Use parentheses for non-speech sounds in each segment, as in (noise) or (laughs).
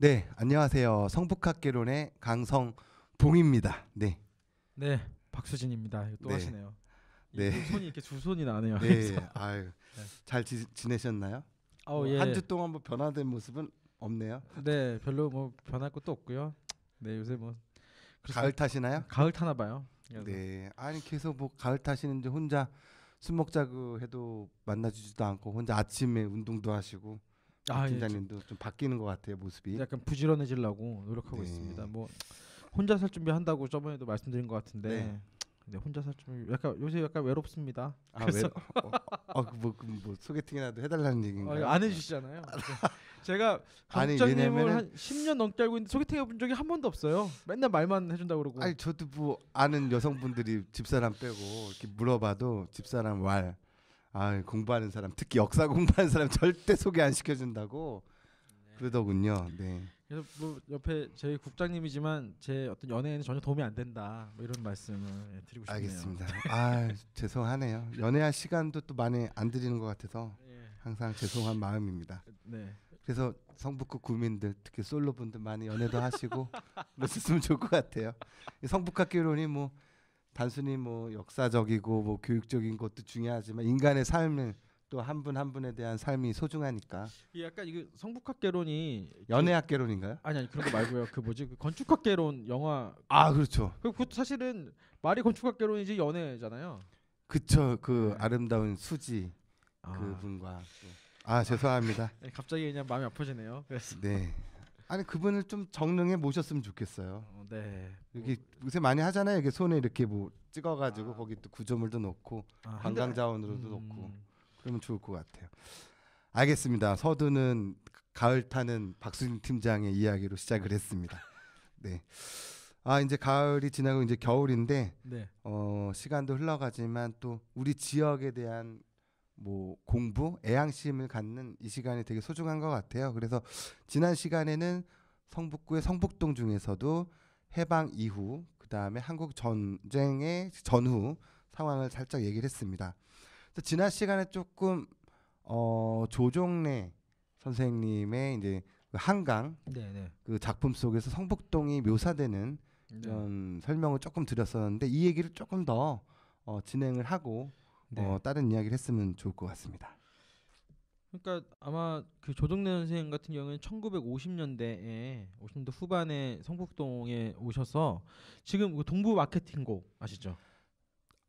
네, 안녕하세요. 성북학개론의 강성봉입니다. 네, 네, 박수진입니다. 또 네. 하시네요. 네. 네. 손이 이렇게 두 손이 나네요. 네, 아유, 잘 지, 지내셨나요? 아우 예. 한주 동안 뭐 변화된 모습은 없네요. 네, 별로 뭐 변할 것도 없고요. 네, 요새 뭐 가을 타시나요? 가을 타나 봐요. 그래서 네, 아니 계속 뭐 가을 타시는데 혼자 술 먹자고 해도 만나주지도 않고 혼자 아침에 운동도 하시고 아, 예, 팀장님도 좀 바뀌는 것 같아요 모습이. 좀 약간 부지런해지려고 노력하고 네. 있습니다. 뭐 혼자 살 준비 한다고 저번에도 말씀드린 것 같은데. 네. 네, 혼자 살 준비 약간 요새 약간 외롭습니다. 아, 그래서- 왜? 어, 어, 그 뭐, 그뭐 소개팅이라도 해달라는 어, 얘기인가요? 이거 안 해주시잖아요. 제가 아니, 강장님을 왜냐면은- 한 10년 넘게 알고 있는데 소개팅 해본 적이 한 번도 없어요. 맨날 말만 해준다 고 그러고. 아니 저도 뭐 아는 여성분들이 집사람 빼고 이렇게 물어봐도 집사람 왈. 아 공부하는 사람 특히 역사 공부하는 사람 절대 소개 안 시켜준다고 그러더군요. 네. 그래서 뭐 옆에 저희 국장님이지만 제 어떤 연애에는 전혀 도움이 안 된다. 뭐 이런 말씀을 예, 드리고 싶네요. 알겠습니다. 아 (laughs) 죄송하네요. 연애할 시간도 또 많이 안 드리는 것 같아서 예. 항상 죄송한 마음입니다. 네. 그래서 성북구 구민들 특히 솔로분들 많이 연애도 하시고 (laughs) 그러셨으면 좋을 것 같아요. 이 성북학교론이 뭐 단순히 뭐 역사적이고 뭐 교육적인 것도 중요하지만 인간의 삶을 또 한 분한 분에 대한 삶이 소중하니까 이 약간 이거 성북학개론이 연애학개론인가요? 아니 아니 그런 거 말고요. 그 뭐지 그 건축학개론 영화 아 그렇죠, 그 그것도 사실은 말이 건축학개론이지 연애잖아요. 그쵸 그 네. 아름다운 수지 아, 그분과 또. 아 죄송합니다. 네, 갑자기 그냥 마음이 아파지네요. 그래서 네. 아니 그분을 좀 정릉에 모셨으면 좋겠어요. 어, 네. 여기 요새 많이 하잖아요. 이게 손에 이렇게 뭐 찍어가지고 아. 거기 또 구조물도 놓고 아, 관광 자원으로도 음, 놓고 그러면 좋을 것 같아요. 알겠습니다. 서두는 가을 타는 박수진 팀장의 이야기로 시작을 했습니다. (laughs) 네. 아 이제 가을이 지나고 이제 겨울인데 네. 어 시간도 흘러가지만 또 우리 지역에 대한 뭐 공부, 애양심을 갖는 이 시간이 되게 소중한 것 같아요. 그래서 지난 시간에는 성북구의 성북동 중에서도 해방 이후 그 다음에 한국 전쟁의 전후 상황을 살짝 얘기를 했습니다. 그래서 지난 시간에 조금 어 조종래 선생님의 이제 그 한강 네, 네. 그 작품 속에서 성북동이 묘사되는 네. 설명을 조금 드렸었는데 이 얘기를 조금 더 어, 진행을 하고 네. 어, 다른 이야기를 했으면 좋을 것 같습니다. 그러니까 아마 그 조정래 선생님 같은 경우는 1950년대에 50년대 후반에 성북동에 오셔서 지금 그 동부 마케팅고 아시죠?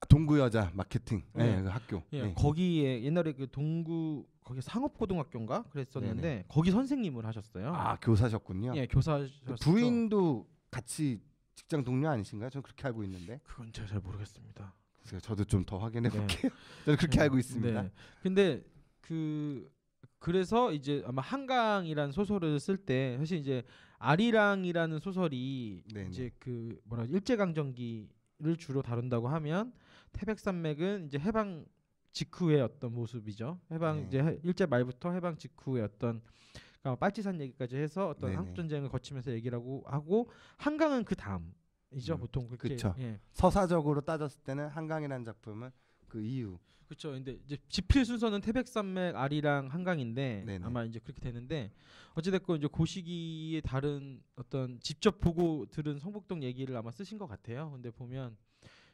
동구 여자 마케팅 네. 네, 그 학교. 예, 네. 거기에 옛날에 그 동구 거기 상업고등학교인가 그랬었는데 거기 선생님을 하셨어요. 아 교사셨군요. 예, 교사셨죠. 그 부인도 같이 직장 동료 아니신가요? 저는 그렇게 알고 있는데. 그건 제가 잘 모르겠습니다. 저도 좀 더 확인해 네. 볼게요. (laughs) 저는 그렇게 네, 알고 있습니다. 네. 근데 그 그래서 이제 아마 한강이라는 소설을 쓸 때 사실 이제 아리랑이라는 소설이 네네. 이제 그 뭐라 일제 강점기를 주로 다룬다고 하면 태백산맥은 이제 해방 직후의 어떤 모습이죠. 해방 네. 이제 해- 일제 말부터 해방 직후의 어떤 그러니까 빨치산 얘기까지 해서 어떤. 한국 전쟁을 거치면서 얘기라고 하고 한강은 그 다음 이죠. 음, 보통 그렇게 그쵸. 예. 서사적으로 따졌을 때는 한강이라는 작품은 그 이유. 그렇죠. 근데 이제 지필 순서는 태백산맥, 아리랑, 한강인데 네네. 아마 이제 그렇게 되는데 어찌됐건 이제 그 시기에 다른 어떤 직접 보고 들은 성북동 얘기를 아마 쓰신 것 같아요. 근데 보면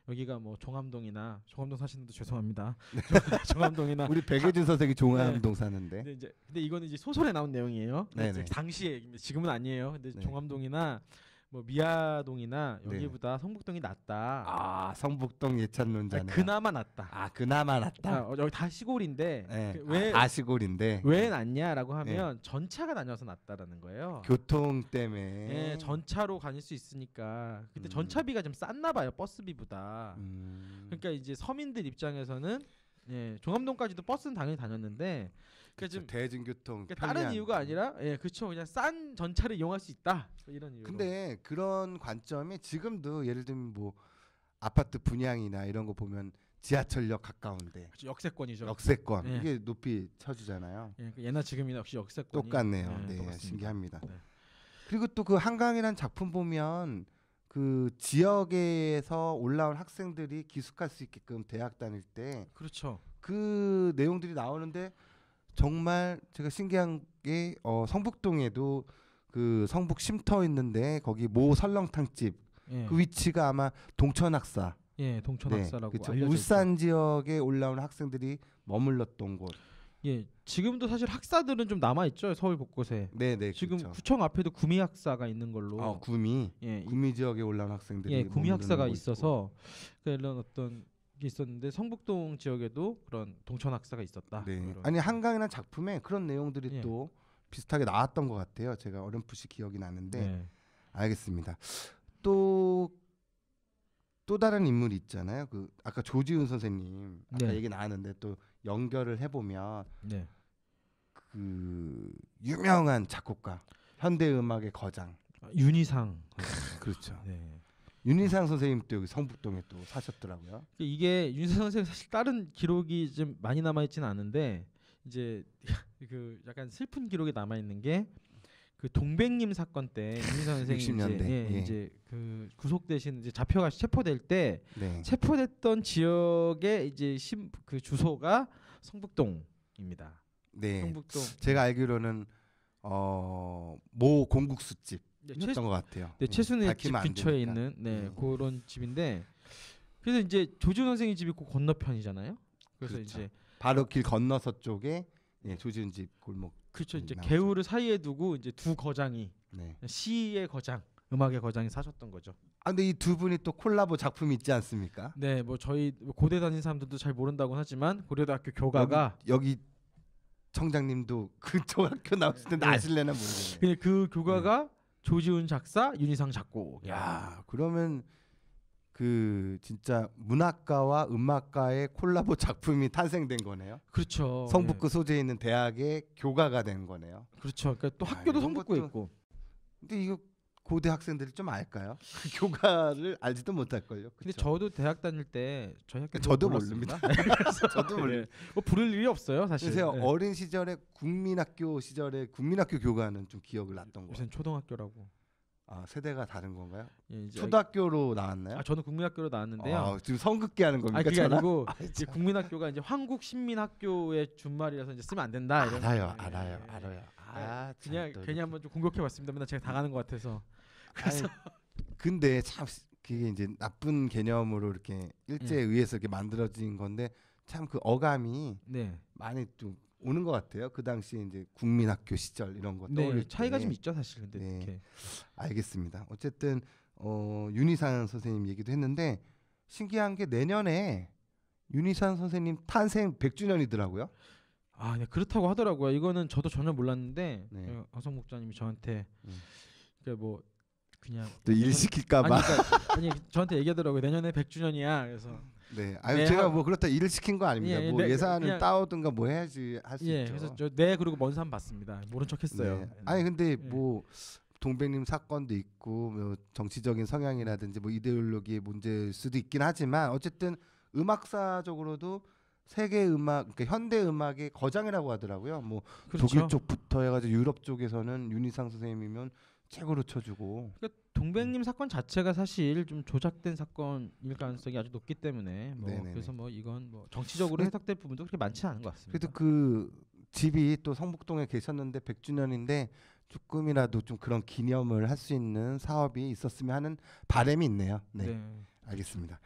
여기가 뭐 종암동이나 종암동 사시는 분들 죄송합니다. (laughs) 종암동이나 우리 백예준 선생이 네. 종암동 사는데. 근데 이제 근데 이거는 이제 소설에 나온 내용이에요. 당시의 얘기입니다. 지금은 아니에요. 근데 네. 종암동이나 뭐 미아동이나. 여기보다 성북동이 낫다. 아 성북동 예찬론자네. 그나마 낫다. 아 그나마 아, 낫다. 어, 여기 다 시골인데 네. 그왜 아, 시골인데 왜 낫냐라고 하면 전차가 다녀서 낫다라는 거예요. 교통 때문에. 예, 전차로 다닐 수 있으니까. 근데 음. 전차비가 좀 쌌나 봐요. 버스비보다. 음. 그러니까 이제 서민들 입장에서는 예, 종암동까지도 버스는 당연히 다녔는데 그러니까 좀 대중교통. 그러니까 다른. 이유가 아니라 예, 그렇죠. 그냥 싼 전차를 이용할 수 있다. 이런 이유로. 근데 그런 관점이 지금도 예를 들면 뭐 아파트 분양이나 이런 거 보면 지하철역 가까운데 그쵸, 역세권이죠. 역세권 예. 이게 높이 쳐주잖아요. 예, 그 예나 지금이나 역시 역세권. 똑같네요. 네, 똑같습니다. 신기합니다. 네. 그리고 또 그 한강이라는 작품 보면 그 지역에서 올라온 학생들이 기숙할 수 있게끔 대학 다닐 때 그렇죠. 그 내용들이 나오는데 정말 제가 신기한 게 어, 성북동에도 그 성북 쉼터 있는데 거기 모 설렁탕집 예, 그 위치가 아마 동천학사 예 동천학사라고 그쵸. 알려져 울산 지역에 올라온 학생들이 머물렀던 곳. 예 지금도 사실 학사들은 좀 남아 있죠 서울 곳곳에. 네네 지금 그쵸. 구청 앞에도 구미 학사가 있는 걸로. 어, 구미 예, 이- 구미 지역에 올라온 학생들이 예 구미 학사가 있어서 그런 어떤 게 있었는데 성북동 지역에도 그런 동천 학사가 있었다. 네. 아니 한강이라는 작품에 그런 내용들이 예. 또 비슷하게 나왔던 것 같아요. 제가 어렴풋이 기억이 나는데 네. 알겠습니다. 또 또 다른 인물이 있잖아요. 그 아까 조지훈 선생님 아까 네. 얘기 나왔는데 또 연결을 해보면 네. 그 유명한 작곡가 현대 음악의 거장 아, 윤희상. 그렇죠. 네. 윤희상 선생님 또 여기 성북동에 또 사셨더라고요. 이게 윤희상 선생 사실 다른 기록이 좀 많이 남아 있지는 않은데 이제 (laughs) 그 약간 슬픈 기록이 남아 있는 게 그 동백님 사건 때 윤희상 선생이 60년대, 이제, 예, 예. 이제 그 구속되신 이제 잡혀가 체포될 때 네. 체포됐던 지역의 이제 심, 그 주소가 성북동입니다. 네. 성북동. 제가 알기로는 어 모 공국수집 네, 최, 것 같아요. 네, 예, 최순의 집 근처에. 있는 네, 네. 그런 집인데 그래서 이제 조준 선생님 집이 그 건너편이잖아요. 그래서 그렇죠. 이제 바로 길 건너서 쪽에 예, 조지훈 집 골목. 그렇죠. 이제 나오죠. 개울을 사이에 두고 이제 두 거장이 네. 시의 거장, 음악의 거장이 사셨던 거죠. 아 근데 이 두 분이 또 콜라보 작품이 있지 않습니까? 네, 뭐 저희 뭐 고대 다닌 사람들도 잘 모른다고는 하지만 고려대학교 교가가 여기 청장님도 (laughs) 그쪽 학교 나왔을 텐데 네. 아실래나 모르겠네. 근데 그 교가가 조지훈 작사, 윤희상 작곡. 야 그러면 그 진짜 문학과와 음악과의 콜라보 (laughs) 작품이 탄생된 거네요. 그렇죠. 성북구 소재에 있는 대학의 교가가 된 거네요. 예. 그렇죠. 그러니까 또 아, 학교도 성북구에 것도 있고. 근데 이거 고대 학생들이 좀 알까요? (laughs) 교가를 알지도 못할걸요. 근데? 저도 대학 다닐 때 저희 학교 저도 몰랐습니다. (laughs) 저도 몰라요. 네. 뭐 부를 일이 없어요, 사실. 그래서 네. 어린 시절에 국민학교 시절에 국민학교 교가는 좀 기억을 났던 거. 요새는 초등학교라고. 아 세대가 다른 건가요? 예, 초등학교로 나왔나요? 아 저는 국민학교로 나왔는데요. 아, 지금 성급기 하는 겁니까? 아 그게 저랑? 아니고 (laughs) 아, 이제 참. 국민학교가 이제 한국 신민학교의 준말이라서 이제 쓰면 안 된다. 알아요, 거. 예, 알아요, 예. 알아요. 아, 참 그냥 또 괜히 이렇게. 한번 좀 공격해봤습니다. 맨날 제가 당하는 것 같아서. 그래서 아니, 근데 참 그게 이제 나쁜 개념으로 이렇게 일제에 의해서 이렇게 만들어진 건데 참 그 어감이 네, 많이 좀 오는 것 같아요. 그 당시에 이제 국민학교 시절 이런 거 떠올릴 네 차이가 때. 좀 있죠 사실. 근데 네. 이렇게. 알겠습니다. 어쨌든 어, 윤희산 선생님 얘기도 했는데 신기한 게 내년에 윤희산 선생님 탄생 100주년이더라고요. 아, 네 그렇다고 하더라고요. 이거는 저도 전혀 몰랐는데 네. 어, 허성 목자님이 저한테 음. 그뭐 그냥 또일 시킬까봐. 아니, 그러니까, 아니 저한테 얘기하더라고요. 내년에 100주년이야. 그래서 네. 아유 네, 제가 하- 뭐 그렇다 일을 시킨 거 아닙니다. 예, 뭐 네, 예산을 그냥- 따오든가 뭐 해야지 할수 예, 있죠. 그래서 저네 그리고 먼 산 봤습니다. 모른 척했어요. 네. 아니 근데 예. 뭐 동백님 사건도 있고 뭐 정치적인 성향이라든지 뭐 이데올로기의 문제일 수도 있긴 하지만 어쨌든 음악사적으로도 세계 음악 그러니까 현대 음악의 거장이라고 하더라고요. 뭐 그렇죠. 독일 쪽부터 해가지고 유럽 쪽에서는 윤희상 선생님이면 최고로 쳐주고 그러니까 동백님 사건 자체가 사실 좀 조작된 사건일 가능성이 아주 높기 때문에 뭐 네네네. 그래서 뭐 이건 뭐 정치적으로 해석될 부분도 그렇게 많지 않은 것 같습니다. 그래도 그 집이 또 성북동에 계셨는데 100주년인데 조금이라도 좀 그런 기념을 할 수 있는 사업이 있었으면 하는 바람이 있네요. 네, 네. 알겠습니다.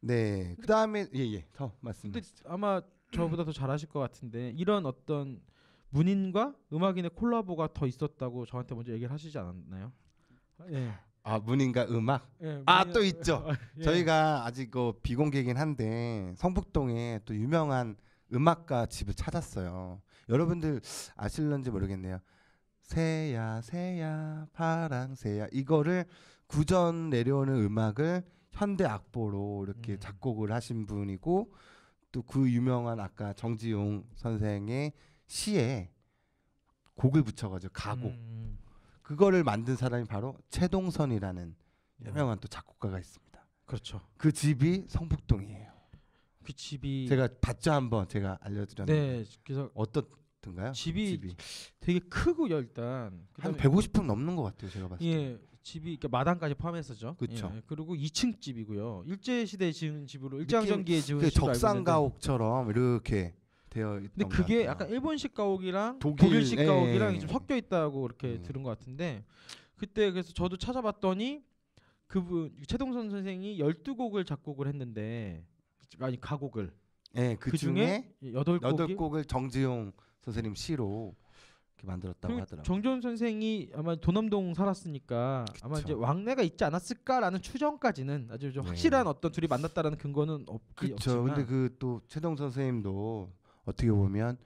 네, 그 다음에 예예 더 말씀하시죠. 아마 저보다 더 잘하실 것 같은데 이런 어떤 문인과 음악인의 콜라보가 더 있었다고 저한테 먼저 얘기를 하시지 않았나요? 예. 아 문인과 음악. 예, 아, 문인- 또 있죠. (laughs) 예. 저희가 아직 그 비공개긴 한데 성북동에 또 유명한 음악가 집을 찾았어요. 여러분들 아실런지 모르겠네요. 새야 새야 파랑새야 이거를 구전 내려오는 음악을 현대 악보로 이렇게 음. 작곡을 하신 분이고 또 그 유명한 아까 정지용 선생의 시에 곡을 붙여가지고 가곡 음, 그거를 만든 사람이 바로 최동선이라는 네. 유명한 또 작곡가가 있습니다. 그렇죠. 그 집이 성북동이에요. 그 집이 제가 봤죠 한번 제가 알려드렸는데 네 그래서 어떻던가요? 집이 되게 크고요 일단 한 그다음에 150평 넘는 것 같아요 제가 봤을 때. 예 집이 그러니까 마당까지 포함해서죠. 그쵸. 예, 그리고 2층 집이고요. 일제 시대에 지은 집으로 일제강점기에 지은 그 적산가옥처럼 이렇게 되어 있던 근데 것 그게. 약간 일본식 가옥이랑 독일, 식 예, 가옥이랑 예. 좀 섞여 있다고 그렇게 음. 들은 것 같은데 그때 그래서 저도 찾아봤더니 그분 최동선 선생이 12곡을 작곡을 했는데 아니 가곡을 예, 그, 그 중에 여덟 곡을 정지용 선생님 시로 이렇게 만들었다고 하더라고요. 정지훈 선생이 아마 도남동 살았으니까 아마 그쵸. 이제 왕래가 있지 않았을까라는 추정까지는 아주 좀 네. 확실한 어떤 둘이 만났다라는 근거는 없기 그렇죠. 없지만 근데 그 또 최동 선생님도 어떻게 보면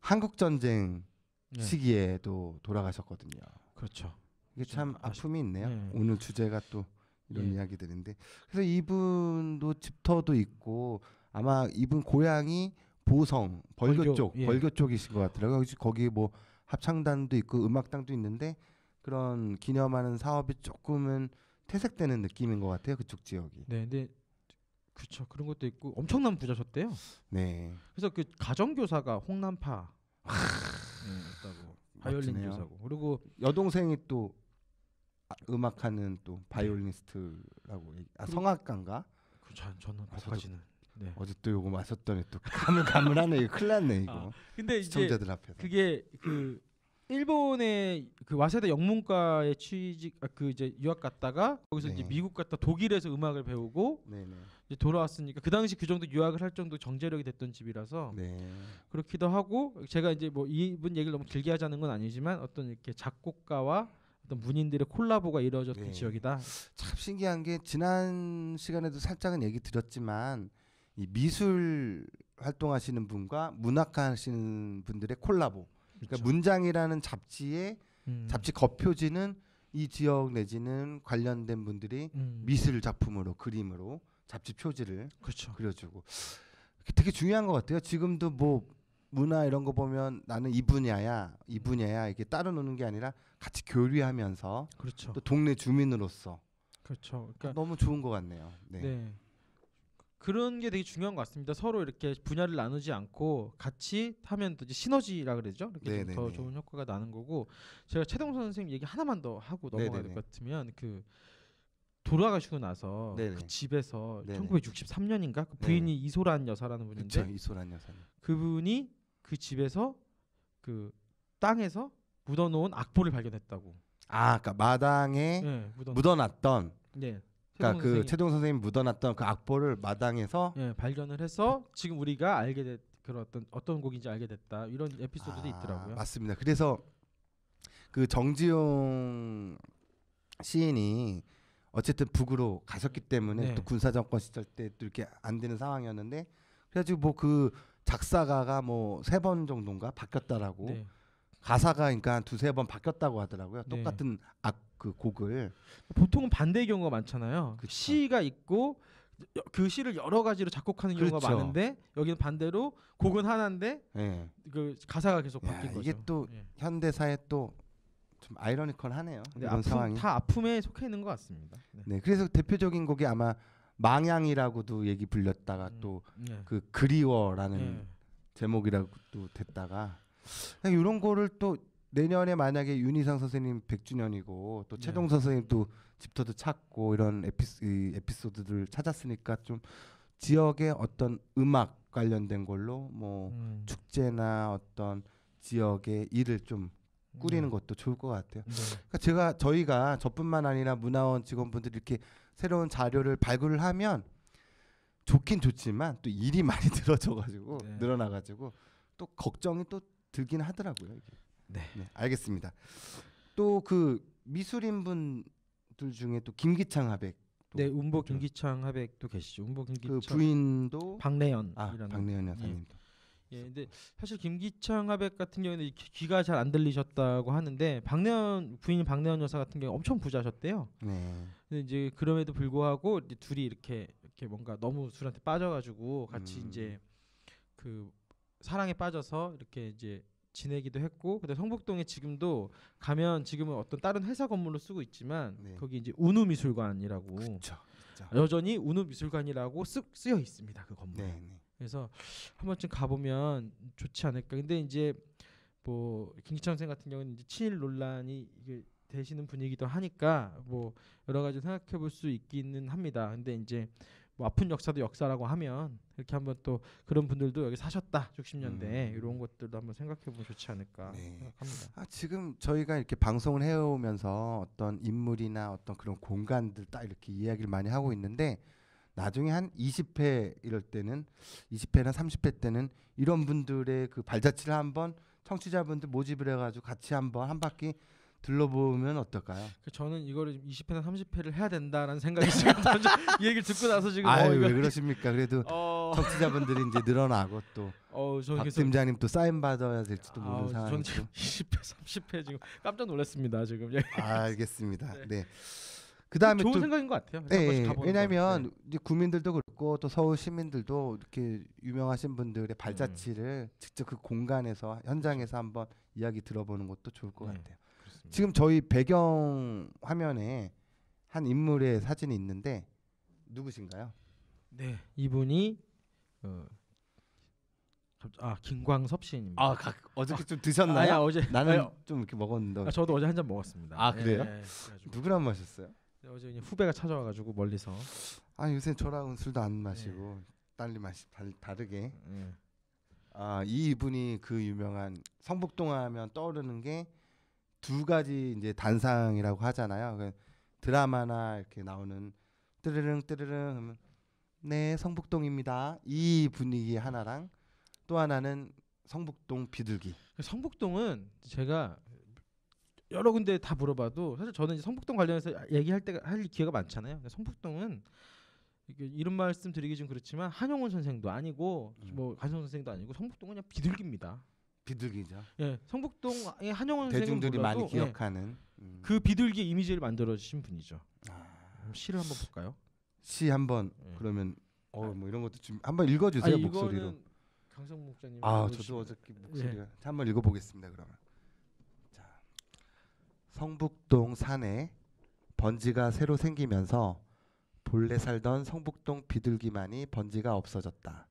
한국 전쟁 네. 시기에도 돌아가셨거든요. 그렇죠. 이게 좀참 아픔이 있네요. 네. 오늘 주제가 또 이런 예. 이야기들인데 그래서 이분도 집터도 있고 아마 이분 고향이 보성 벌교, 벌교, 쪽 예. 벌교 쪽이신 것 같더라고요. 거기 뭐 합창단도 있고 음악당도 있는데 그런 기념하는 사업이 조금은 퇴색되는 느낌인 것 같아요. 그쪽 지역이. 네, 근데 그렇죠. 그런 것도 있고 엄청난 부자셨대요. 네. 그래서 그 가정교사가 홍난파 네, 있다고 바이올린 멋지네요. 교사고 그리고 여동생이 또 아, 음악하는 또 바이올리니스트라고 얘기- 아, 성악가인가? 그 저, 저는 아, 저도- 거기까지는 네. 어제 또 요거 마셨더니 또 가물가물하네. 이거 큰일 났네 이거. 아, 근데 이제 시청자들 앞에서. 그게 그 일본의 그 와세다 영문과에 취직 아, 그 이제 유학 갔다가 거기서 이제 네. 미국 갔다 독일에서 음악을 배우고 네네. 이제 돌아왔으니까 그 당시 그 정도 유학을 할 정도 정제력이 됐던 집이라서 네. 그렇기도 하고 제가 이제 뭐 이분 얘기를 너무 길게 하자는 건 아니지만 어떤 이렇게 작곡가와 어떤 문인들의 콜라보가 이루어졌던 네. 지역이다. 참 신기한 게 지난 시간에도 살짝은 얘기 드렸지만 이 미술 활동하시는 분과 문학하시는 분들의 콜라보. 그러니까 그렇죠. 문장이라는 잡지의 음. 잡지 겉표지는 이 지역 내지는 관련된 분들이 음. 미술 작품으로 그림으로 잡지 표지를 그렇죠. 그려주고 되게 중요한 것 같아요. 지금도 뭐 문화 이런 거 보면 나는 이 분야야, 이 분야야 이게 따로 노는 게 아니라 같이 교류하면서 그렇죠. 또 동네 주민으로서 그렇죠. 그러니까 너무 좋은 것 같네요. 네. 네. 그런 게 되게 중요한 것 같습니다. 서로 이렇게 분야를 나누지 않고 같이 하면 또 이제 시너지라 그러죠. 이렇게 좀 더. 좋은 효과가 나는 거고 제가 최동선 선생님 얘기 하나만 더 하고 넘어가야 될. 것 같으면 그 돌아가시고 나서 네네. 그 집에서 네네. 1963년인가 그 네. 부인이 이소란 여사라는 분인데 그렇죠. 이소란 여사님. 그분이 그 집에서 그 땅에서 묻어놓은 악보를 발견했다고. 아, 그러니까 마당에 예, 묻어. 묻어놨 던, 네. 그러니까 그 선생이, 최동 선생님 묻어놨던 그 악보를 마당에서 예, 발견을 해서 지금 우리가 알게 됐 그런 어떤 어떤 곡인지 알게 됐다 이런 에피소드도 아, 있더라고요. 맞습니다. 그래서 그 정지용 시인이 어쨌든 북으로 가셨기 때문에 네. 또 군사 정권 시절 때 또 이렇게 안 되는 상황이었는데 그래가지고 뭐 그 작사가가 뭐 세 번 정도인가 바뀌었다라고 네. 가사가 그러니까 한 두세 번 바뀌었다고 하더라고요. 네. 똑같은 악 그 곡을 보통은 반대의 경우가 많잖아요. 그쵸. 시가 있고 여- 그 시를 여러 가지로 작곡하는 경우가 그렇죠. 많은데 여기는 반대로 곡은 하나인데 예. 그 가사가 계속 야, 바뀐 거죠. 이게 또 예. 현대사에 또 좀 아이러니컬하네요. 이런 아픔, 상황이. 다 아픔에 속해 있는 것 같습니다. 네. 네, 그래서 대표적인 곡이 아마 망향이라고도 얘기 불렸다가 음, 또 네. 그 그리워라는 예. 제목이라고도 됐다가 이런 거를 또 내년에 만약에 윤희상 선생님 100주년이고 또 네. 최동 선생님도 집터도 찾고 이런 에피소, 이 에피소드들 찾았으니까 좀 지역의 어떤 음악 관련된 걸로 뭐 음. 축제나 어떤 지역의 일을 좀 꾸리는 네. 것도 좋을 것 같아요. 네. 그러니까 제가 저희가 저뿐만 아니라 문화원 직원분들이 이렇게 새로운 자료를 발굴을 하면 좋긴 좋지만 또 일이 (laughs) 많이 늘어져가지고 네. 늘어나가지고 또 걱정이 또 들긴 하더라고요. 이게. 네. 알겠습니다. 또 그 미술인 분들 중에 또 김기창 하백 또 네, 운보. 김기창 하백도 계시죠. 운보 김기창 그 부인도 박래연이라는 아 박래연 여사님도 예, 근데 사실 김기창 하백 같은 경우에는 귀- 귀가 잘 안 들리셨다고 하는데 박래연 부인 박래연 여사 같은 경우 엄청 부자셨대요. 네. 근데 이제 그럼에도 불구하고 이제 둘이 이렇게 이렇게 뭔가 너무 술한테 빠져가지고 같이 음. 이제 그 사랑에 빠져서 이렇게 이제 지내기도 했고 근데 성북동에 지금도 가면 지금은 어떤 다른 회사 건물로 쓰고 있지만 네. 거기 이제 운우 미술관이라고. 진짜. 여전히 운우 미술관이라고 쓰, 쓰여 있습니다 그 건물. 네. 네. 그래서 한 번쯤 가보면 좋지 않을까. 근데 이제 뭐 김기창 선생 같은 경우는 이제 친일 논란이 이게 되시는 분이기도 하니까 뭐 여러 가지 생각해 볼 수 있기는 합니다. 근데 이제 뭐 아픈 역사도 역사라고 하면 이렇게 한번 또 그런 분들도 여기 사셨다 60년대 음. 이런 것들도 한번 생각해 보면 좋지 않을까 네. 생각합니다. 아, 지금 저희가 이렇게 방송을 해오면서 어떤 인물이나 어떤 그런 공간들 딱 이렇게 이야기를 많이 하고 있는데 나중에 한 20회 이럴 때는 20회나 30회 때는 이런 분들의 그 발자취를 한번 청취자분들 모집을 해가지고 같이 한번 한 바퀴 둘러보면 어떨까요? 그 저는 이거를 20회나 30회를 해야 된다라는 생각이 지금 (laughs) 이 얘기를 듣고 나서 지금 아유 어, 왜 그러십니까? 그래도 어, 청취자분들이 이제 늘어나고 또 어, 박 팀장님 또 사인 받아야 될지도 모르는 상황이고. 지금 (laughs) 20회, 30회 지금 깜짝 놀랐습니다. 지금. 아, 알겠습니다. (laughs) 네. 네. 그 다음에 좋은 또 생각인 것 같아요. 예, 예. 가보는 왜냐하면 거. 네. 이제 구민들도 그렇고 또 서울 시민들도 이렇게 유명하신 분들의 발자취를 직접 그 공간에서 현장에서 한번 이야기 들어보는 것도 좋을 것 네, 같아요. 그렇습니다. 지금 저희 배경 화면에 한 인물의 사진이 있는데 누구신가요? 네, 이분이 어, 갑- 아 김광섭 시인입니다. 아, 각, 어저께 좀 드셨나요? 아니야, 어제 나는 아니, 좀 이렇게 먹었는데 아, 저도 어제 한 잔 먹었습니다. 아, 그래요? 예, 예. 누구랑 마셨어요? 네, 어제 후배가 찾아와가지고 멀리서 아 요새 저랑은 술도 안 네. 마시고 딸리 마시 달, 다르게 예. 아 이분이 그 유명한 성북동 하면 떠오르는 게 두 가지 이제 단상이라고 하잖아요. 그 드라마나 이렇게 나오는 뜨르릉 뜨르릉 하면 네 성북동입니다. 이 분위기 하나랑 또 하나는 성북동 비둘기. 그 성북동은 제가 여러 군데 다 물어봐도 사실 저는 이제 성북동 관련해서 얘기할 때가 할 기회가 많잖아요. 근데 성북동은 이런 말씀 드리기 좀 그렇지만 한용운 선생도 아니고 음. 뭐 간성 선생도 아니고 성북동은 그냥 비둘기입니다. 비둘기죠. 예, 성북동의 한용운 대중들이 많이 예, 기억하는 음. 그 비둘기 이미지를 만들어 주신 분이죠. 아, 시를 한번 볼까요? 시 한번 예. 그러면 어뭐 이런 것도 좀 한번 읽어주세요 아, 목소리로. 강성 목사님. 아 저도 어저께 예. 목소리가 자, 한번 읽어보겠습니다 그러면 자 성북동 산에 번지가 새로 생기면서 본래 살던 성북동 비둘기만이 번지가 없어졌다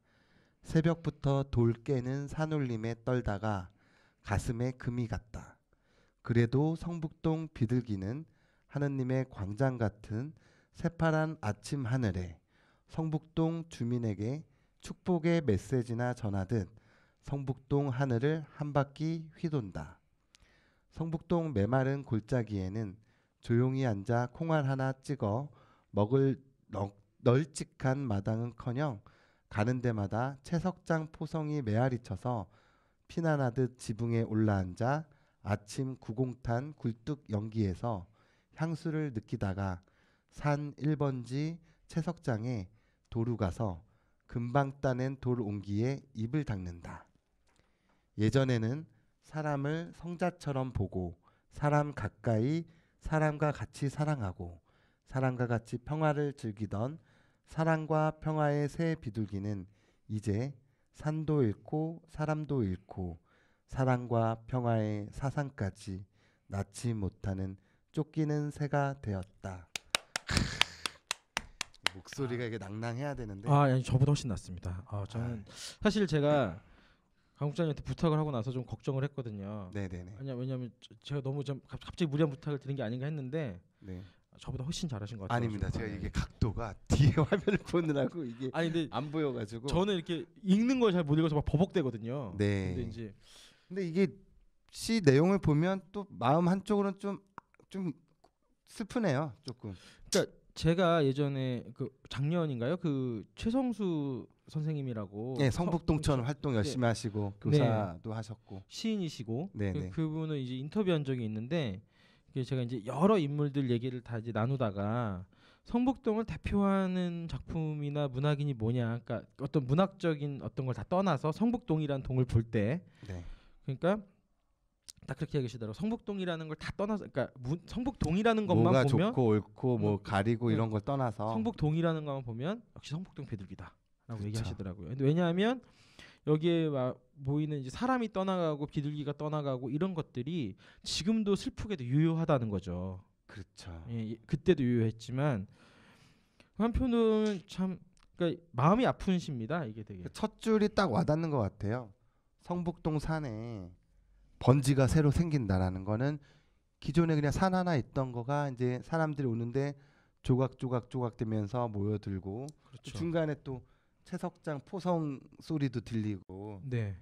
새벽부터 돌 깨는 산울림에 떨다가 가슴에 금이 갔다 그래도 성북동 비둘기는 하느님의 광장 같은 새파란 아침 하늘에 성북동 주민에게 축복의 메시지나 전하듯 성북동 하늘을 한 바퀴 휘돈다. 성북동 메마른 골짜기에는 조용히 앉아 콩알 하나 찍어 먹을 넉, 널찍한 마당은커녕 가는 데마다 채석장 포성이 메아리 쳐서 피난하듯 지붕에 올라앉아 아침 구공탄 굴뚝 연기에서 향수를 느끼다가 산 1번지 채석장에 도루 가서 금방 따낸 돌 옹기에 입을 닦는다. 예전에는 사람을 성자처럼 보고 사람 가까이 사람과 같이 사랑하고 사람과 같이 평화를 즐기던 사랑과 평화의 새 비둘기는 이제 산도 잃고 사람도 잃고 사랑과 평화의 사상까지 낳지 못하는 쫓기는 새가 되었다. 목소리가 이게 낭낭해야 되는데 아, 아니 저보다 훨씬 낫습니다. 아, 저는 사실 제가 강국장님한테 부탁을 하고 나서 좀 걱정을 했거든요. 네네네. 아니야 왜냐면 저- 제가 너무 좀 갑- 갑자기 무리한 부탁을 드린 게 아닌가 했는데 네. 저보다 훨씬 잘하신 것 같아요. 아닙니다. 제가 이게 각도가 뒤에 (laughs) 화면을 보느라고 이게 아니 근데 안 보여가지고. 저는 이렇게 읽는 걸 잘 못 읽어서 막 버벅대거든요. 네. 근데 이제 근데 이게 시 내용을 보면 또 마음 한쪽으로는 좀 좀 슬프네요. 조금. 제가 예전에 그 작년인가요? 그 최성수 선생님이라고 예, 성북동천 성- 활동 네. 열심히 하시고 교사도 하셨고. 시인이시고 네, 그, 네. 그분을 이제 인터뷰한 적이 있는데 그게 제가 이제 여러 인물들 얘기를 다 이제 나누다가 성북동을 대표하는 작품이나 문학인이 뭐냐, 그러니까 어떤 문학적인 어떤 걸 다 떠나서 성북동이라는 동을 볼 때, 네. 그러니까 딱 그렇게 얘기하시더라고. 성북동이라는 걸 다 떠나서, 그러니까 문, 성북동이라는 것만 뭐가 보면 좋고 옳고 뭐 뭐, 가리고 네. 이런 걸 떠나서 성북동이라는 것만 보면 역시 성북동 비둘기다라고. 얘기하시더라고요. 근데 왜냐하면 여기에 와 모이는 이제 사람이 떠나가고 비둘기가 떠나가고 이런 것들이 지금도 슬프게도 유효하다는 거죠. 그렇죠. 예, 예, 그때도 유효했지만 한편으로는 참 그러니까 마음이 아픈 시입니다. 이게 되게 첫 줄이 딱 와닿는 것 같아요. 성북동 산에 번지가 새로 생긴다라는 거는 기존에 그냥 산 하나 있던 거가 이제 사람들이 오는데 조각조각 조각 되면서 모여들고 또 그렇죠. 중간에 또 채석장 포성 소리도 들리고 네.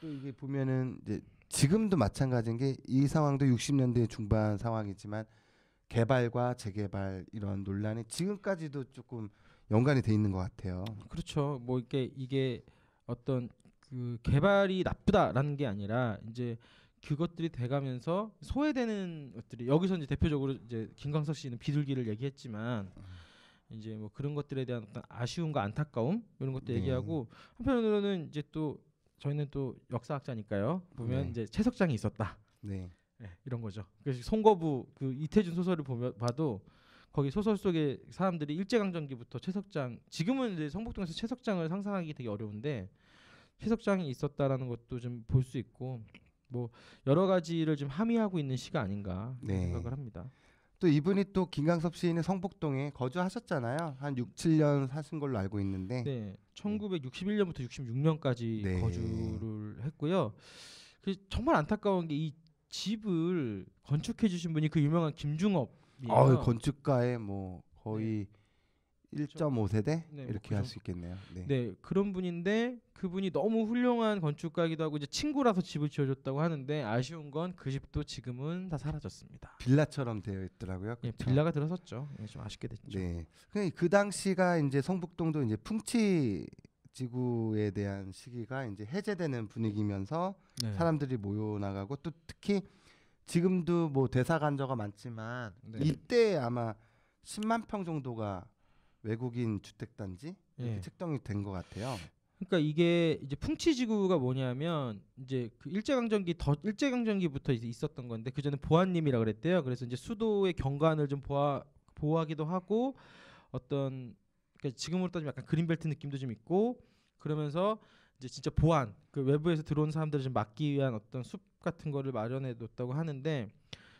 또 이게 보면은 이제 지금도 마찬가지인 게 이 상황도 60년대 중반 상황이지만 개발과 재개발 이런 논란이 지금까지도 조금 연관이 돼 있는 것 같아요. 그렇죠. 뭐 이게 이게 어떤 그 개발이 나쁘다라는 게 아니라 이제 그것들이 돼가면서 소외되는 것들이 여기서 이제 대표적으로 이제 김광석 씨는 비둘기를 얘기했지만 이제 뭐 그런 것들에 대한 어떤 아쉬움과 안타까움 이런 것도 네. 얘기하고 한편으로는 이제 또 저희는 또 역사학자니까요 보면 네. 이제 채석장이 있었다 네. 네, 이런 거죠. 그래서 송거부 그 이태준 소설을 보면 봐도 거기 소설 속에 사람들이 일제강점기부터 채석장 지금은 이제 성북동에서 채석장을 상상하기 되게 어려운데 채석장이 있었다라는 것도 좀 볼 수 있고 뭐 여러 가지를 좀 함의하고 있는 시가 아닌가 네. 생각을 합니다. 또 이분이 또 김강섭 시인은 성북동에 거주하셨잖아요. 한 6, 7년 사신 걸로 알고 있는데 네, 1961년부터 66년까지 네. 거주를 했고요. 그 정말 안타까운 게 이 집을 건축해 주신 분이 그 유명한 김중업이에요. 어, 건축가의 뭐 거의 1.5세대 네, 뭐 이렇게 그할 정도. 수 있겠네요. 네. 네 그런 분인데 그분이 너무 훌륭한 건축가이기도 하고 이제 친구라서 집을 지어줬다고 하는데 아쉬운 건 그 집도 지금은 다 사라졌습니다. 빌라처럼 되어 있더라고요. 예, 그쵸? 빌라가 들어섰죠. 예, 좀 아쉽게 됐죠. 네. 그 당시가 이제 성북동도 이제 풍치 지구에 대한 시기가 이제 해제되는 분위기면서 네. 사람들이 모여 나가고 또 특히 지금도 뭐 대사관저가 많지만 네. 이때 아마 10만 평 정도가 외국인 주택 단지 이렇게 예. 책정이 된 것 같아요. 그러니까 이게 이제 풍치지구가 뭐냐면 이제 그 일제강점기 더 일제강점기부터 이제 있었던 건데 그 전에 보안님이라 그랬대요. 그래서 이제 수도의 경관을 좀 보아 보호하기도 하고 어떤 그러니까 지금으로 따지면 약간 그린벨트 느낌도 좀 있고 그러면서 이제 진짜 보안 그 외부에서 들어온 사람들을 좀 막기 위한 어떤 숲 같은 거를 마련해 뒀다고 하는데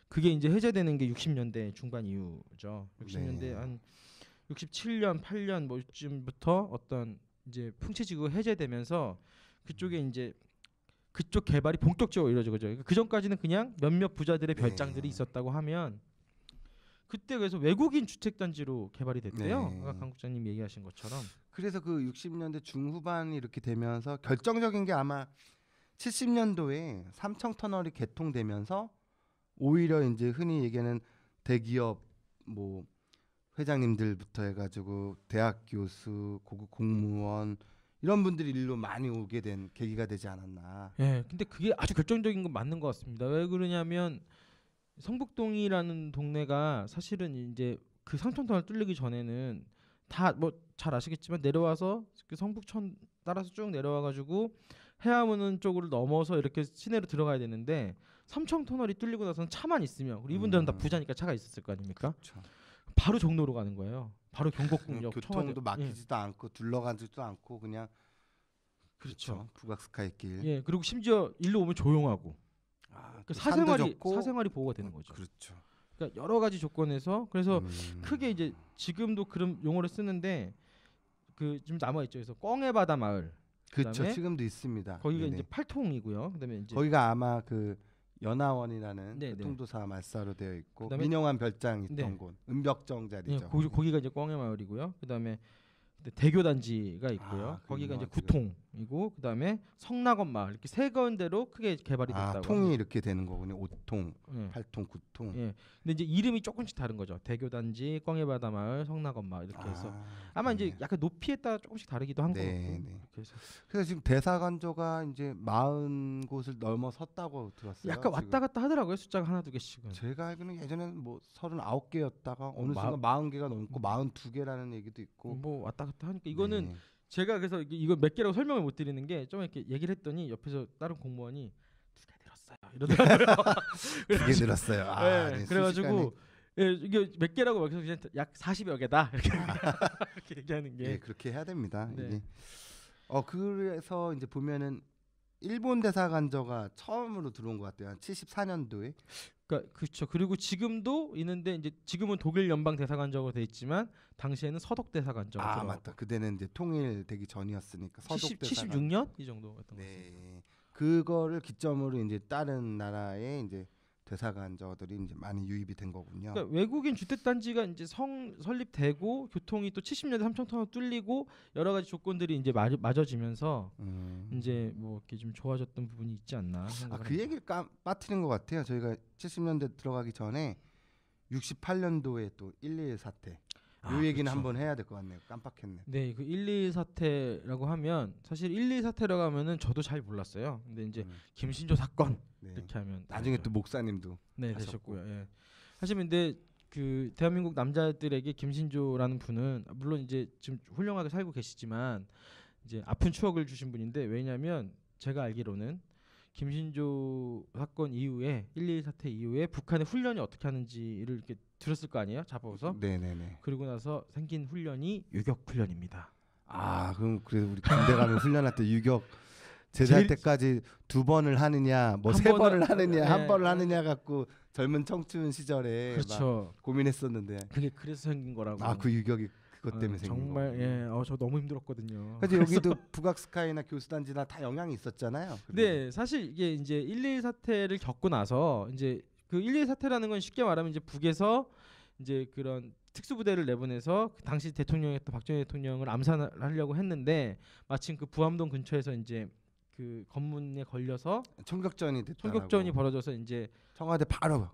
그게 이제 해제되는 게 60년대 중반 이후죠. 60년대 네. 한 67년, 8년 뭐쯤부터 어떤 이제 풍치지구 해제되면서 그쪽에 이제 그쪽 개발이 본격적으로 이루어진 거죠. 그 전까지는 그냥 몇몇 부자들의 네. 별장들이 있었다고 하면 그때 그래서 외국인 주택 단지로 개발이 됐대요. 네. 아까 강 국장님 얘기하신 것처럼. 그래서 그 60년대 중후반이 이렇게 되면서 결정적인 게 아마 70년도에 삼청 터널이 개통되면서 오히려 이제 흔히 얘기하는 대기업 뭐 회장님들부터 해가지고 대학 교수, 고급 공무원 이런 분들이 일로 많이 오게 된 계기가 되지 않았나. 예, 근데 그게 아주 결정적인 건 맞는 것 같습니다. 왜 그러냐면 성북동이라는 동네가 사실은 이제 그 상천터널 뚫리기 전에는 다 뭐 잘 아시겠지만 내려와서 그 성북천 따라서 쭉 내려와 가지고 해암은 쪽으로 넘어서 이렇게 시내로 들어가야 되는데 삼청 터널이 뚫리고 나서는 차만 있으면 우리 이분들은 다 음. 부자니까 차가 있었을 거 아닙니까? 그렇죠. 바로 종로로 가는 거예요. 바로 경복궁역 교통도 청와대- 막히지도 않고 둘러가지도 않고 그냥 그렇죠. 그렇죠. 북악스카이길. 예. 예, 그리고 심지어 일로 오면 조용하고 아, 그 사생활이. 사생활이 보호가 되는 어, 거죠. 그렇죠. 그러니까 여러 가지 조건에서 그래서 음. 크게 이제 지금도 그런 용어를 쓰는데 그좀 남아 있죠. 그래서 꽝의 바다 마을 그렇죠. 지금도 있습니다. 거기가 네네. 이제 팔통이고요. 그다음에 이제 거기가 아마 그 연하원이라는 네네. 교통도사 말사로 되어 있고 민영환 별장 있던 네. 곳 은벽정 예, 자리죠. 거기 거기 가 이제 꽝의 마을이고요. 그다음에 대교 단지가 있고요. 아, 그 거기가 이제. 구통 이고 그다음에 성낙원 마을 이렇게 세 군데로 크게 개발이 아 됐다고. 통이 합니다. 이렇게 되는 거군요. 오통, 예. 팔통, 구통. 예. 근데 이제 이름이 조금씩 다른 거죠. 대교 단지, 꽝의 바다 마을, 성낙원 마을 이렇게 해서 아마 이제 그러네요. 약간 높이에 따라 조금씩 다르기도 한것 네, 같고. 네. 해서 그래서 지금 대사관조가 이제 마흔 곳을 넘어섰다고 들었어요. 약간 왔다 지금. 갔다 하더라고요. 숫자가 하나 두 개씩은. 제가 알기로는 예전에는 뭐 서른아홉 개였다가 어느 마- 순간 마흔 개가 넘고 마흔 두 개라는 얘기도 있고. 뭐 왔다 갔다 하니까 이거는 네. 제가 그래서 이거 몇 개라고 설명을 못 드리는 게 좀 이렇게 얘기를 했더니 옆에서 다른 공무원이 두 개 늘었어요 이러더라고요. (laughs) (laughs) 그게 늘었어요. 아, 네, 네, 그래가지고. 예, 이게 몇 개라고 막 그냥 약 40여 개다 (laughs) 이렇게 이렇게 얘기하는 게 예, 그렇게 해야 됩니다. 네. 이게. 어 그래서 이제 보면은 일본 대사관저가 처음으로 들어온 것 같아요. 한 74년도에. 그러니까 그렇죠. 그리고 지금도 있는데 이제 지금은 독일 연방 대사관적으로 돼 있지만 당시에는 서독 대사관적으로 아 맞다. 그때는 이제 통일되기 전이었으니까 서독 70, 대사관. 76년 이 정도였던 것 같습니다. 네. 그거를 기점으로 이제 다른 나라에 이제 대사관저들이 이제 많이 유입이 된 거군요. 그러니까 외국인 주택 단지가 이제 성 설립되고 교통이 또 70년대 삼청터널 뚫리고 여러 가지 조건들이 이제 맞, 맞아지면서 음. 이제 뭐 이렇게 좀 좋아졌던 부분이 있지 않나 아, 그. 얘기를 까, 빠뜨린 것 같아요. 저희가 70년대 들어가기 전에 68년도에 또 121 사태. 요 아, 얘기는 그렇죠. 한번 해야 될 것 같네요. 깜빡했네. 네, 그 121 사태라고 하면 사실 121 사태라고 하면은 저도 잘 몰랐어요. 근데 이제 음, 김신조 사건 네. 이렇게 하면 나중에. 또 목사님도 네 하셨고. 되셨고요. 예. 사실 근데 그 대한민국 남자들에게 김신조라는 분은 물론 이제 지금 훌륭하게 살고 계시지만 이제 아픈 추억을 주신 분인데 왜냐하면 제가 알기로는 김신조 사건 이후에 121 사태 이후에 북한의 훈련이 어떻게 하는지를 이렇게 들었을 거 아니에요 잡아서 네네네. 그리고 나서 생긴 훈련이 유격 훈련입니다. 아 그럼 그래서 우리 군대 가면 훈련할 때 유격 제대할 때까지 두 번을 하느냐 뭐한세 번을- 하느냐 한 네. 번을 하느냐 갖고 젊은 청춘 시절에 막 그렇죠. 고민했었는데 그게 그래서 생긴 거라고. 아 그 유격이 그것 어, 때문에 생긴 정말 거군요. 예, 어, 저 너무 힘들었거든요. 그래서 여기도 (laughs) 북악스카이나 교수단지나 다 영향이 있었잖아요. 네, 사실 이게 이제 121 사태를 겪고 나서 이제 그121 사태라는 건 쉽게 말하면 이제 북에서 이제 그런 특수부대를 내보내서 그 당시 대통령이었던 박정희 대통령을 암살하려고 했는데 마침 그 부암동 근처에서 이제 그 검문에 걸려서 총격전이 됐다. 총격전이 벌어져서 이제 청와대 바로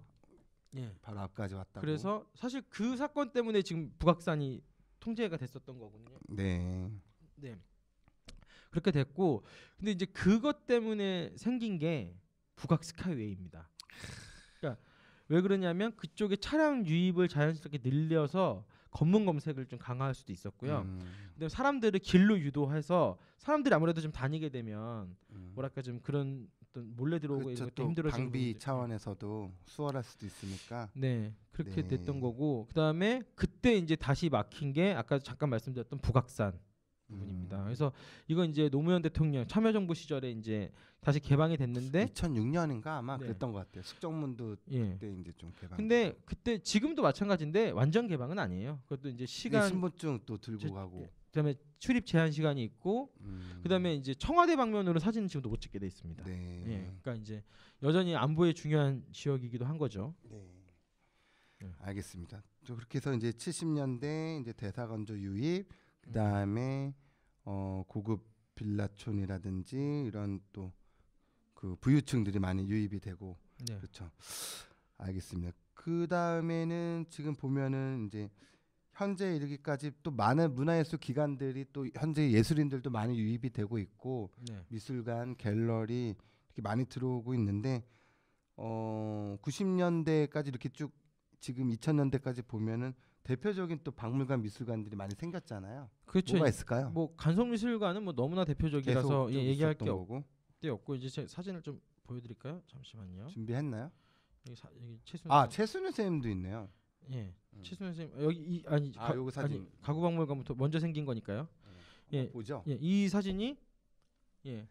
예. 바로 앞까지 왔다고. 그래서 사실 그 사건 때문에 지금 북악산이 통제가 됐었던 거거든요. 네. 네. 그렇게 됐고 근데 이제 그것 때문에 생긴 게 북악 스카이웨이입니다. 그러니까 왜 그러냐면 그쪽에 차량 유입을 자연스럽게 늘려서 검문 검색을 좀 강화할 수도 있었고요. 음, 근데 사람들을 길로 유도해서 사람들이 아무래도 좀 다니게 되면 음. 뭐랄까 좀 그런 어떤 몰래 들어오고 그렇죠. 이런 것도 또 힘들어지는 방비 차원에서도 수월할 수도 있으니까. 네 그렇게 네. 됐던 거고 그다음에 그때 이제 다시 막힌 게 아까 잠깐 말씀드렸던 북악산 부분입니다. 음. 그래서 이건 이제 노무현 대통령 참여정부 시절에 이제 다시 개방이 됐는데 2006년인가 아마 네. 그랬던 것 같아요. 숙정문도 예. 그때 이제 좀 개방. 근데 그때 지금도 마찬가지인데 완전 개방은 아니에요. 그것도 이제 시간 신분증 또 들고 저- 가고. 그다음에 출입 제한 시간이 있고 음. 그다음에 이제 청와대 방면으로 사진은 지금도 못 찍게 돼 있습니다. 네. 예. 그러니까 이제 여전히 안보의 중요한 지역이기도 한 거죠. 네. 네. 알겠습니다. 또 그렇게 해서 이제 70년대 이제 대사건조 유입, 그다음에 어 고급 빌라촌이라든지 이런 또 그 부유층들이 많이 유입이 되고 네. 그렇죠. 알겠습니다. 그 다음에는 지금 보면은 이제 현재 이르기까지 또 많은 문화예술 기관들이 또 현재 예술인들도 많이 유입이 되고 있고 네. 미술관, 갤러리 이렇게 많이 들어오고 있는데 어 90년대까지 이렇게 쭉 지금 2000년대까지 보면은 대표적인 또 박물관 미술관들이 많이 생겼잖아요. 그렇죠. 뭐가 있을까요? 뭐 간송미술관은 뭐 너무나 대표적이라서 예, 좀 얘기할 게 거고 없고 이제 제 사진을 좀 보여드릴까요? 잠시만요. 준비했나요? 여기, 사, 여기 최순 아 최순우 선생님도 있네요. 예 음. 최순 선생님 여기 이 아니 아, 요거 사진. 아니, 가구박물관부터 먼저 생긴 거니까요. 예. 한번 보죠. 예, 이 사진이 예,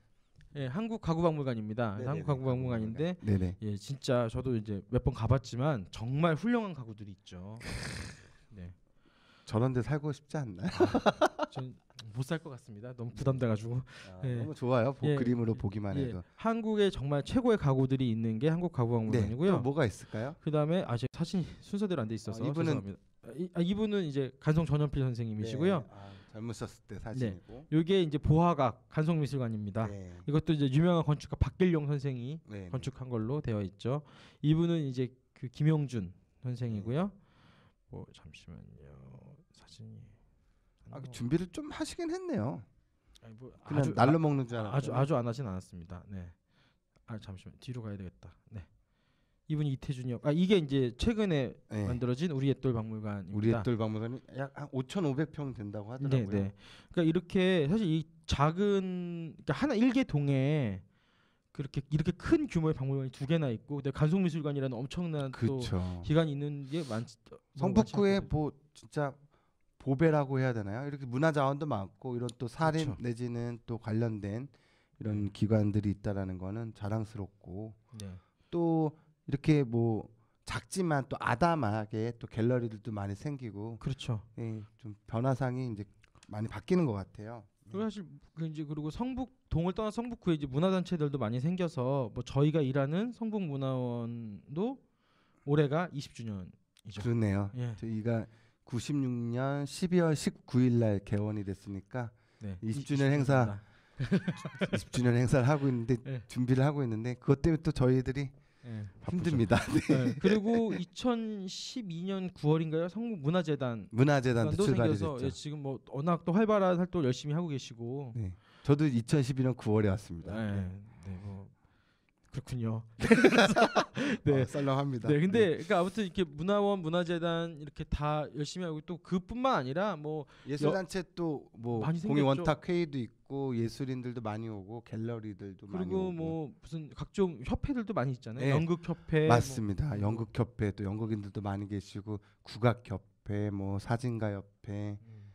예 한국 가구박물관입니다. 네네네, 한국 가구박물관인데 네네. 예 진짜 저도 이제 몇 번 가봤지만 정말 훌륭한 가구들이 있죠. 네, 저런 데 살고 싶지 않나요? 전못 살 것 같습니다. 너무 부담돼가지고. 아, 예. 너무 좋아요. 보, 예, 그림으로 예, 보기만 예, 해도. 한국에 정말 최고의 가구들이 있는 게 한국 네. 가구박물관이고요. 또 뭐가 있을까요? 그다음에 아제 사진 순서대로 안 돼 있어서 어, 이분은- 죄송합니다. 아, 이, 아, 이분은 이제 간송 전현필 선생님이시고요. 네. 아, 젊으셨을 때 사진이고. 요게 이제 보화각 간송미술관입니다. 네. 이것도 이제 유명한 건축가 박길용 선생이 네. 건축한 걸로 되어 있죠. 이분은 이제 그 김용준 선생이고요. 뭐 잠시만요. 사진이 안 아, 그. 준비를 좀 하시긴 했네요. 아니, 뭐 그냥 아주 날로 먹는 줄 아, 알았어요. 아주 아주 안 하진 않았습니다. 네. 아 잠시만 뒤로 가야 되겠다. 네. 이분이 이태준이요. 아 이게 이제 최근에 네. 만들어진 우리 옛돌 박물관입니다. 우리 옛돌 박물관이 약 한 5,500평 된다고 네, 하더라고요. 네. 그러니까 이렇게 사실 이 작은 그러니까 하나 일개 동에 그렇게 이렇게 큰 규모의 박물관이 두 개나 있고 근데 간송미술관이라는 엄청난 또 그렇죠. 기관이 있는 게 많. 성북구에 뭐 진짜 보배라고 해야 되나요? 이렇게 문화 자원도 많고 이런 또 살인 그렇죠. 내지는 또 관련된 이런 기관들이 있다라는 거는 자랑스럽고 네. 또 이렇게 뭐 작지만 또 아담하게 또 갤러리들도 많이 생기고 그렇죠. 예, 좀 변화상이 이제 많이 바뀌는 것 같아요. 그리고 사실 그 이제 그리고 성북 동을 떠나 성북구에 이제 문화 단체들도 많이 생겨서 뭐 저희가 일하는 성북 문화원도 올해가 20주년이죠. 그러네요. 예. 저희가 96년 12월 19일 날 개원이 됐으니까 네. 20주년 행사 20주년 행사를 하고 있는데 (laughs) 예. 준비를 하고 있는데 그것 때문에 또 저희들이 예. 힘듭니다. (laughs) 네. 네. 그리고 2012년 9월인가요? 성북 문화재단 문화재단도 도 출발이 생겨서 됐죠. 예, 지금 뭐 워낙 또 활발한 활동 열심히 하고 계시고 네. 저도 2012년 9월에 왔습니다. 네. 네. 네, 뭐 그렇군요. 네. (laughs) (laughs) 네. 어, 썰렁합니다. 네, 근데 그러니까 아무튼 이렇게 문화원, 문화재단 이렇게 다 열심히 하고 또 그뿐만 아니라 뭐 예술단체 또 뭐 공예. 원탁 회의도 있고 예술인들도 많이 오고 갤러리들도 많이 그리고 오고 뭐 무슨 각종 협회들도 많이 있잖아요. 네. 연극 협회, 맞습니다. 뭐, 연극 협회 또 연극인들도 많이 계시고 국악 협회 뭐 사진가 협회 음.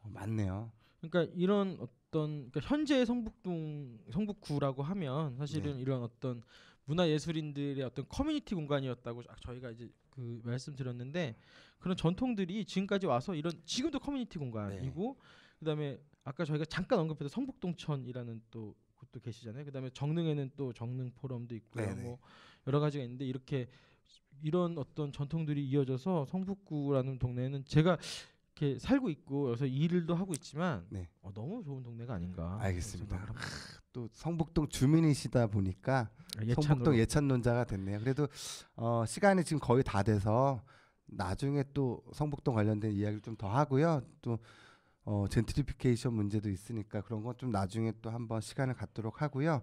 어, 많네요. 그러니까 이런 어떤 그러니까 현재 성북동 성북구라고 하면 사실은 네. 이런 어떤 문화 예술인들의 어떤 커뮤니티 공간이었다고 아, 저희가 이제 그 말씀드렸는데 그런 전통들이 지금까지 와서 이런 지금도 커뮤니티 공간이고 그다음에 아까 저희가 잠깐 언급했던 성북동천이라는 또 곳도 계시잖아요. 그다음에 정릉에는 또 정릉 포럼도 있고요. 네네. 뭐 여러 가지가 있는데 이렇게 이런 어떤 전통들이 이어져서 성북구라는 동네는 제가 이렇게 살고 있고 그래서 일도 하고 있지만 네. 어, 너무 좋은 동네가 아닌가. 알겠습니다. 합니다. 또 성북동 주민이시다 보니까 예찬으로. 성북동 예찬론자가 됐네요. 그래도 어, 시간이 지금 거의 다 돼서 나중에 또 성북동 관련된 이야기를 좀 더 하고요. 또 어, 젠트리피케이션 문제도 있으니까 그런 건 좀 나중에 또 한번 시간을 갖도록 하고요.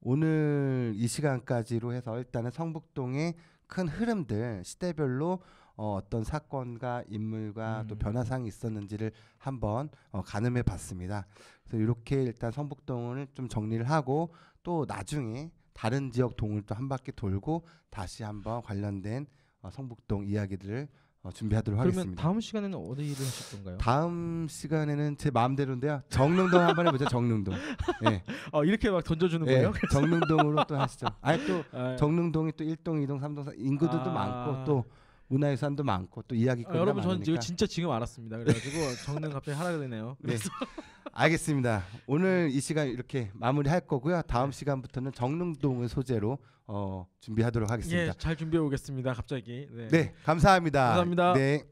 오늘 이 시간까지로 해서 일단은 성북동의 큰 흐름들 시대별로 어, 어떤 사건과 인물과 또 음. 변화상이 있었는지를 한번 어, 가늠해 봤습니다. 그래서 이렇게 일단 성북동을 좀 정리를 하고 또 나중에 다른 지역 동을 또 한 바퀴 돌고 다시 한번 관련된 어, 성북동 이야기들을 어, 준비하도록 그러면 하겠습니다. 다음 시간에는 어디를 하실 건가요? 다음 시간에는 제 마음대로인데요. 정릉동 한번 해보죠. 정릉동. (laughs) 예, 어 이렇게 막 던져주는 예, 거예요? 정릉동으로 또 하시죠. 아니 또 (laughs) 아, 정릉동이 또 1동, 2동, 3동, 4 인구들도 아. 많고 또 문화유산도 많고 또 이야기거리가 아, 여러분 저는 많으니까. 지금 진짜 지금 알았습니다. 그래가지고 (laughs) 정릉 갑자기 하라 그러네요. 네. 알겠습니다. 오늘 이 시간 이렇게 마무리할 거고요. 다음 네. 시간부터는 정릉동을 소재로 어, 준비하도록 하겠습니다. 예, 잘 준비해 오겠습니다. 갑자기. 네. 네, 감사합니다. 감사합니다. 네.